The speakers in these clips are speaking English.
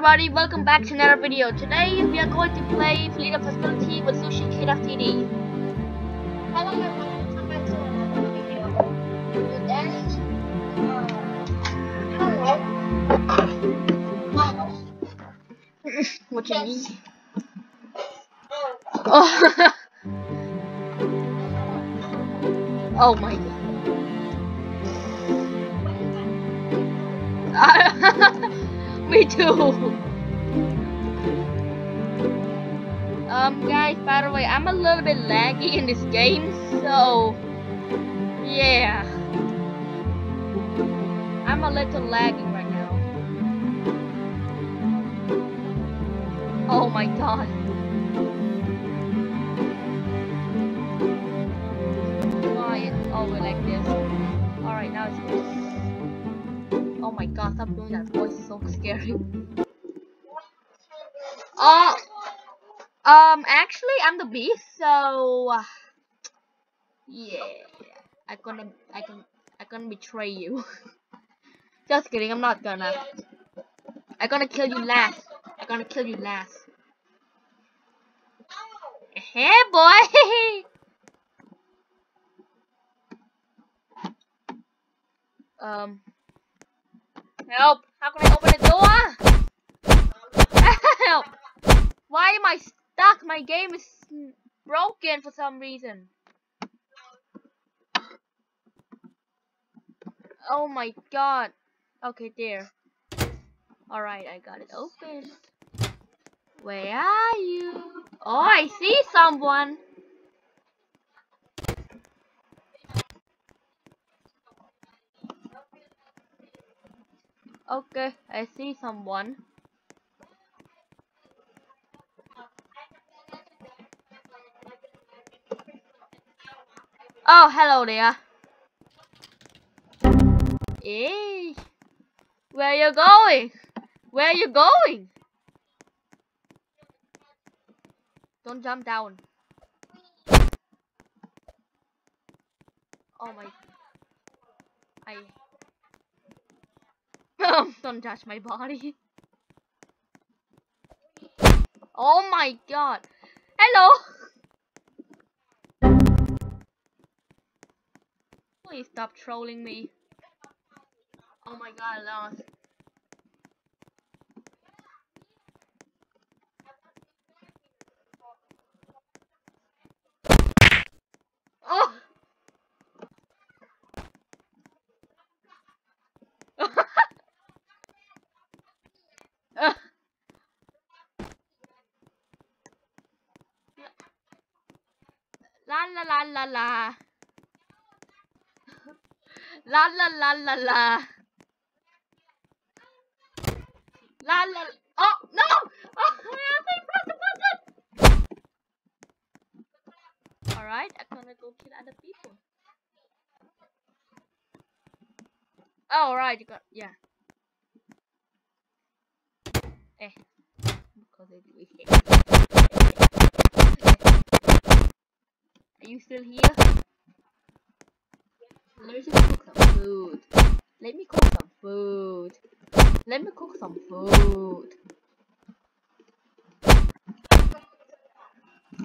everybody, welcome back to another video. Today we are going to play Flee the Facility with Sushi Kid FTD. Hello everyone, welcome back to another video. Today, uh, hello. Hello. what you Yes. need? Um, Oh, oh my god. Me too. Um, guys, by the way, I'm a little bit laggy in this game, so yeah. I'm a little lagging right now. Oh my god. Why it's always like this? Alright, now it's. Oh my god, stop doing that voice, it's so scary. Oh, um, actually, I'm the beast, so yeah, I gonna, I can, I gonna betray you. Just kidding, I'm not gonna. I'm gonna kill you last. I'm gonna kill you last. Hey, boy. um, help! How can I open the door? Help! Why am I stuck? My game is broken for some reason. Oh my god. Okay, there. Alright, I got it open. Where are you? Oh, I see someone. Okay, I see someone. Oh, hello there. Hey, where you going? Where are you going? Don't jump down. Oh my. I. Don't touch my body. Oh my god. Hello. Please stop trolling me. Oh my god, I lost. Oh! Uh. La la la la la. La la la la. Oh no! Oh, I pressed the button. All right, I'm gonna go kill other people. Oh, right, you got yeah. Eh, because it. You still here? Let me just cook some food. Let me cook some food. Let me cook some food.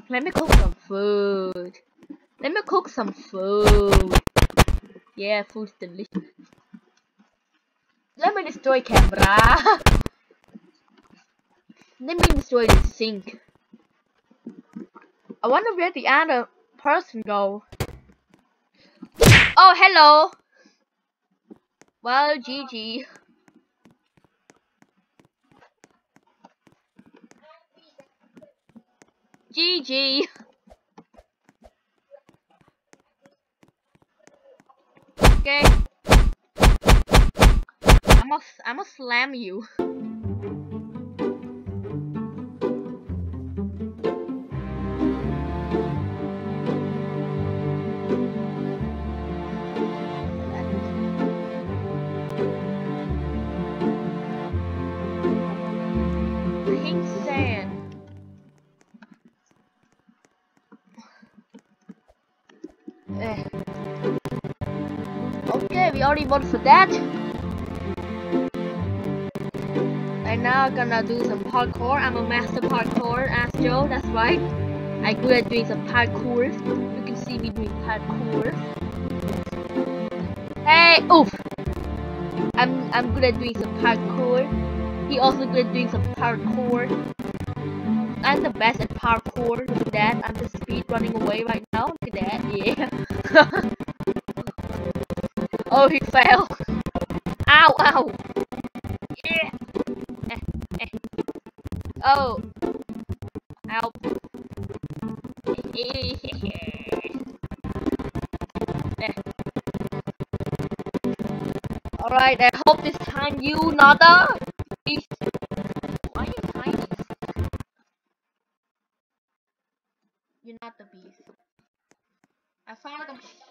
Let me cook some food. Let me cook some food. Yeah, food's delicious. Let me destroy camera. Let me destroy the sink. I wonder where the other person go. Oh, hello. Well, GG. GG. Okay. I'm gonna, I'm gonna slam you. Already voted for that. Right now, I'm gonna do some parkour. I'm a master parkour, as Joe. That's right. I good at doing some parkour. You can see me doing parkour. Hey, oof! I'm I'm good at doing some parkour. He also good at doing some parkour. I'm the best at parkour. Look at that. I'm just speed running away right now. Look at that. Yeah. oh, he fell. Ow, ow. Yeah. Eh, eh. Oh. Help. Alright, I hope this time you nada. Hiding? You're not the beast. I found a computer.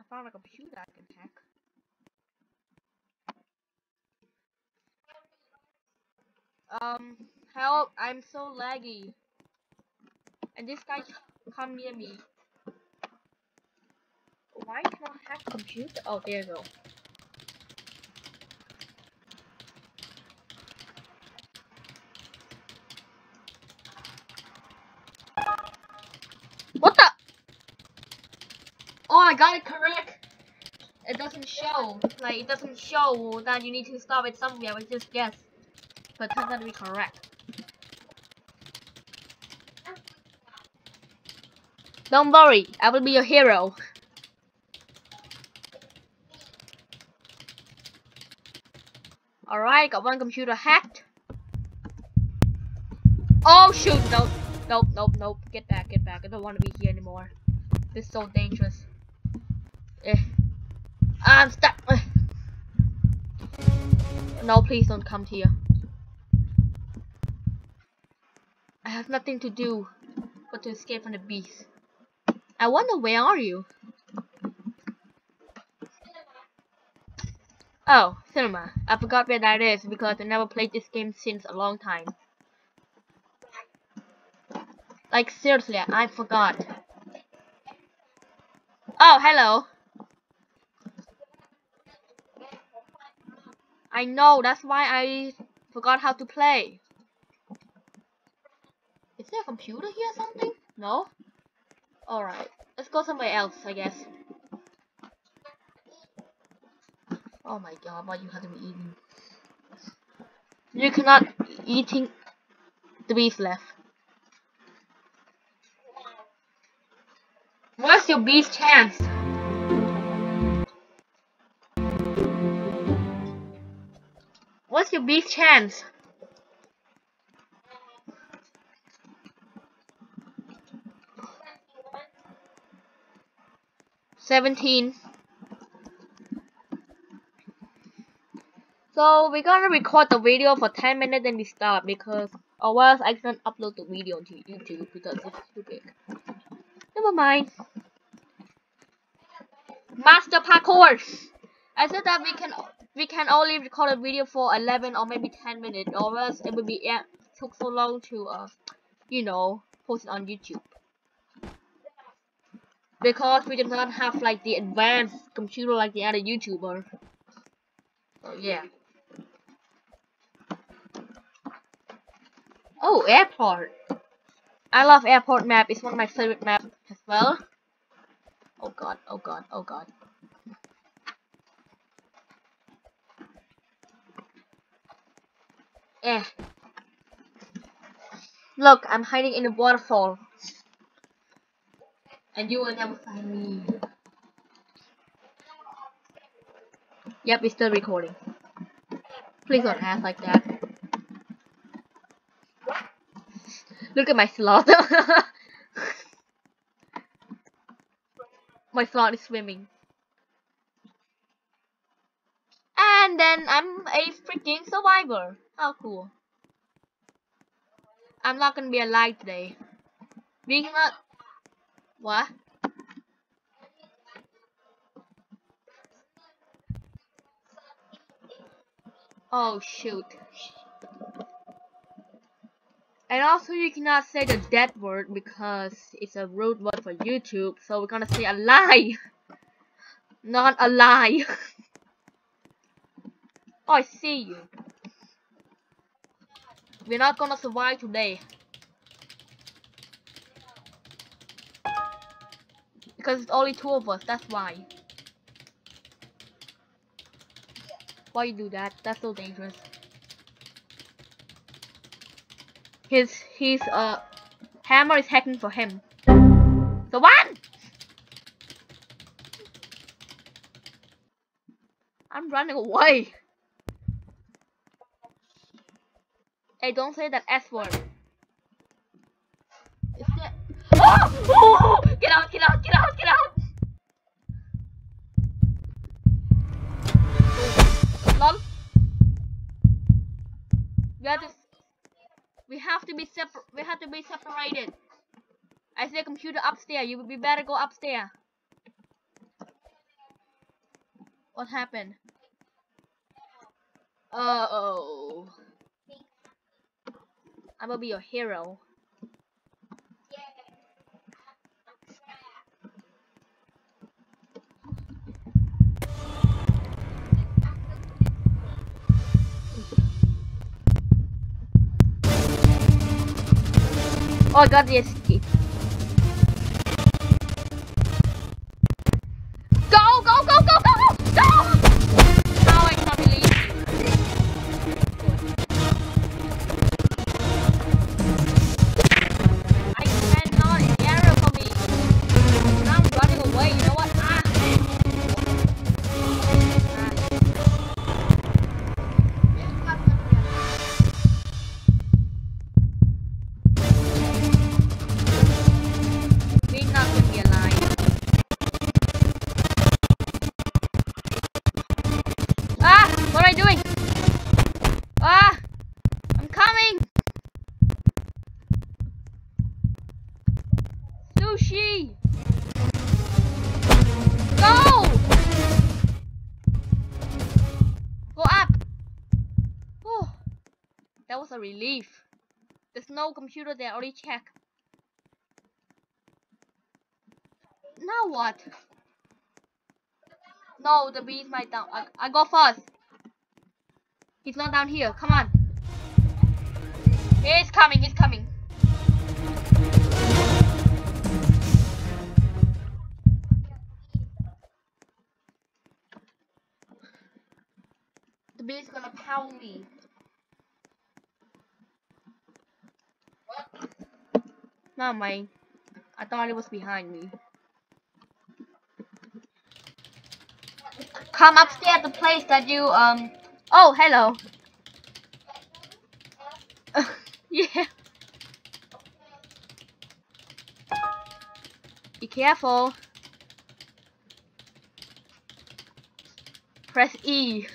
I found a computer I can hack. Um, help! I'm so laggy. And this guy come near me. Why can I hack computer? Oh, there you go. What the? Oh, I got it correct. It doesn't show. Like, it doesn't show that you need to stop it somewhere. It's just guess. But it turns out to be correct. Don't worry, I will be your hero. Alright, got one computer hacked. Oh shoot, nope, nope, nope, nope. Get back, get back. I don't want to be here anymore. This is so dangerous. Eh. I'm stuck. Eh. No, please don't come here. I have nothing to do but to escape from the beast. I wonder where are you? Oh, cinema. I forgot where that is because I never played this game since a long time. Like seriously, I forgot. Oh, hello. I know, that's why I forgot how to play. Is there a computer here or something? No? Alright, let's go somewhere else, I guess. Oh my god, why you have to be eating? You cannot eating the beef left. What's your beast chance? What's your beef chance? Seventeen. So we're gonna record the video for 10 minutes and we stop because otherwise I can't upload the video to YouTube because it's too big. Never mind. Master parkour. I said that we can we can only record a video for 11 or maybe 10 minutes or else it would be yeah, took so long to uh you know post it on YouTube because we do not have like the advanced computer like the other YouTuber. So yeah. Oh, airport. I love airport map. It's one of my favorite maps as well. Oh god, oh god, oh god. Eh. Look, I'm hiding in a waterfall. And you will never find me. Yep, it's still recording. Please don't act like that. Look at my slot. my slot is swimming. And then I'm a freaking survivor. How cool. I'm not gonna be alive today. We cannot what? Oh shoot. And also you cannot say the dead word because it's a rude word for YouTube, so we're gonna say a lie. Not a lie. Oh, I see you. We're not gonna survive today. Because it's only two of us, that's why. Why you do that? That's so dangerous. His his uh hammer is hacking for him. The one! I'm running away. Hey, don't say that S word. Is that... Oh! oh! Get out, get out, get out, get out! Lol. We have to, we have to be separ we have to be separated. I see a computer upstairs. You would we better go upstairs. What happened? Uh oh. I'm gonna be your hero. Oh, I got a relief. There's no computer there, already checked. Now what? No, the beast might down. I, I go first. He's not down here. Come on. He's coming. He's coming. The beast gonna pound me. Not mine. I thought it was behind me. Come upstairs the place that you um oh hello. yeah. Be careful. Press E.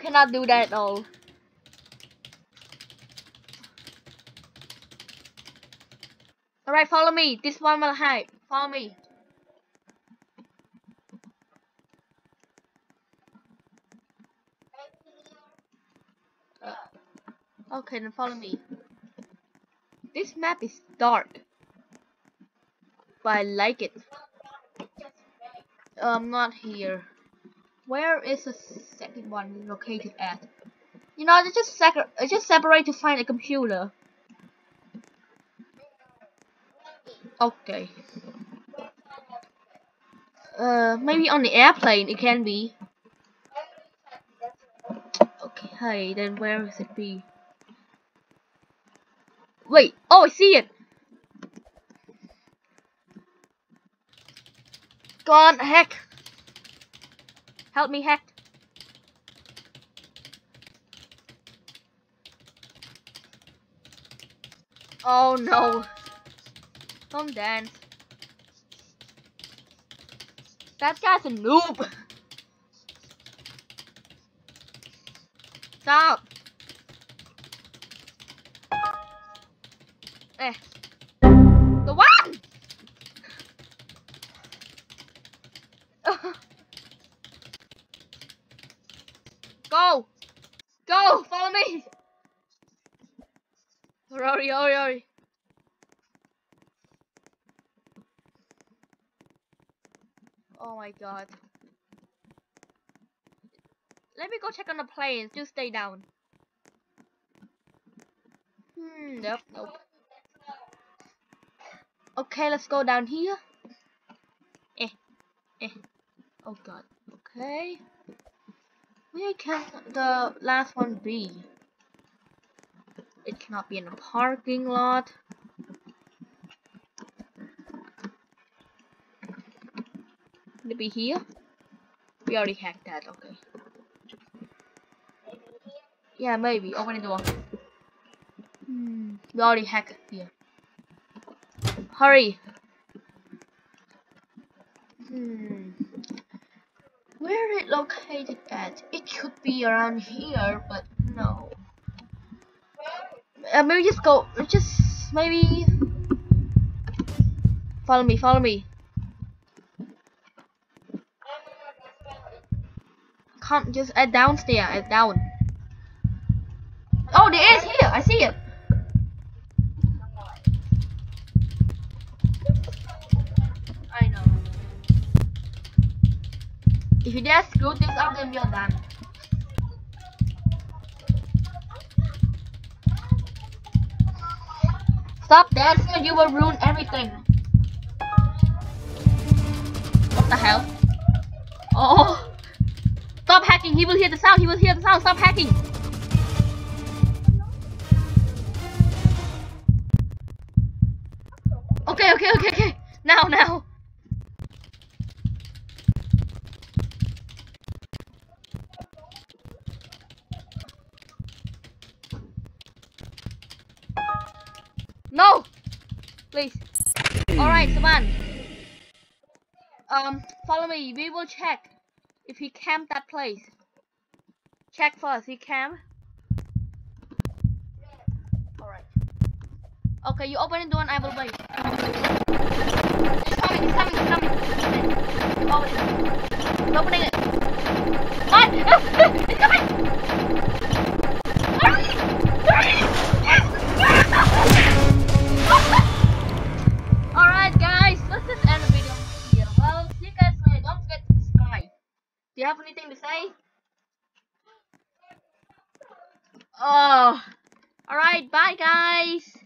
cannot do that at all. Alright, follow me. This one will hide. Follow me. Okay, then follow me. This map is dark. But I like it. I'm not here. Where is the second one located at? You know, I just, just separate to find a computer. Okay. Uh, maybe on the airplane it can be. Okay, then where is it be? Wait, oh I see it! Go on, hack! Help me hack! Oh no! Don't dance. That guy's a noob. Stop. Oh my god. Let me go check on the planes. Just stay down. Hmm, nope, nope. Okay, let's go down here. Eh, eh. Oh god. Okay. Where can the last one be? It cannot be in a parking lot. It be here? We already hacked that, okay. Yeah, maybe. Open the door. Hmm. We already hacked here. Hurry! Hmm. Where it located at? It should be around here, but no. Uh, maybe just go. Just maybe. Follow me. Follow me. Can't just add downstairs. Uh, add down. Oh, there is here. I see it. I know. If you dare screw this up, then you're done. Stop dancing you will ruin everything. What the hell? Oh! Stop hacking, he will hear the sound, he will hear the sound, stop hacking! Okay, okay, okay, okay. Now, now. No! Please. Alright, Saban. Um, follow me. We will check if he camped that place. Check first. He camped. Alright. Okay, you open the door and I will wait. It's coming, it's coming, it's coming. Open it. Opening it. What? it's coming! You have anything to say? Oh. Alright, bye guys.